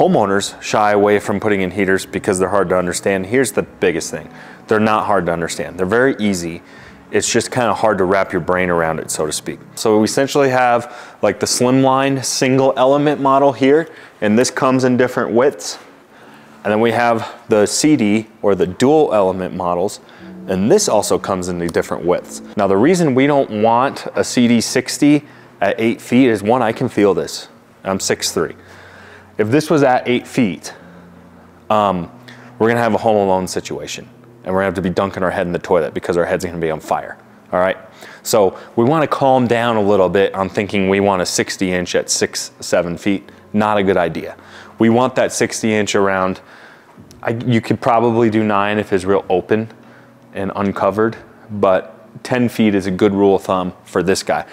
homeowners shy away from putting in heaters because they're hard to understand. Here's the biggest thing. They're not hard to understand. They're very easy. It's just kind of hard to wrap your brain around it, so to speak. So we essentially have like the slimline single element model here, and this comes in different widths. And then we have the CD or the dual element models, and this also comes in the different widths. Now the reason we don't want a CD60 at eight feet is one, I can feel this. I'm 6'3". If this was at eight feet, um, we're gonna have a home alone situation and we're gonna have to be dunking our head in the toilet because our head's gonna be on fire, all right? So we wanna calm down a little bit on thinking we want a 60 inch at six, seven feet. Not a good idea. We want that 60 inch around, I, you could probably do nine if it's real open and uncovered, but 10 feet is a good rule of thumb for this guy.